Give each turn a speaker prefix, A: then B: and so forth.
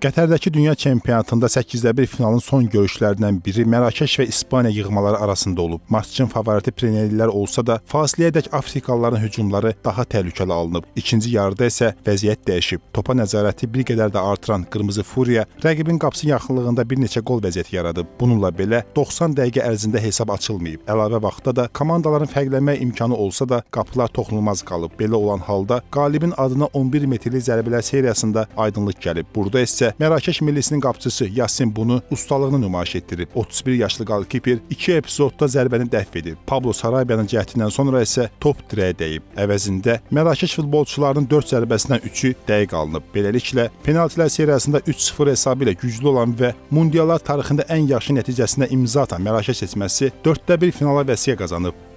A: Qətərdəki dünya çempionatında 8-də 1 finalın son görüşlərindən biri Mərakeş və İspaniya yığmaları arasında olub. Maçın favoriti Prenelilər olsa da, fasiləyədək Afrikalıların hücumları daha təhlükəli alınıb. İkinci yarıda isə vəziyyət dəyişib. Topa nəzarəti bir qədər də artıran Qırmızı Furiya rəqibin qapısı yaxınlığında bir neçə qol vəziyyəti yaradıb. Bununla belə 90 dəqiqə ərzində hesab açılmayıb. Əlavə vaxtda da komandaların fərqlənmə imkanı olsa da qapılar toxunulmaz qalıb. Belə olan halda qalibin adına 11 metrli zərbələr seriyasında aydınlıq gəlib. Burada isə Mərakeş millisinin qapıçısı Yasin bunu ustalığını nümayiş etdirib. 31 yaşlı qalkiper 2 epizodda zərbəni dəf edib. Pablo Sarabyanın cəhdindən sonra isə top dirəyə dəyib. Əvəzində Mərakeş futbolçularının 4 zərbəsindən 3-ü dəqiq alınıb. Beləliklə penaltilər seriyasında 3-0 hesabı ilə güclü olan və mundiallar tarixində ən yaxşı nəticəsinə imza atan Mərakeş seçməsi 4də 1 finala vəsiqə qazanıb.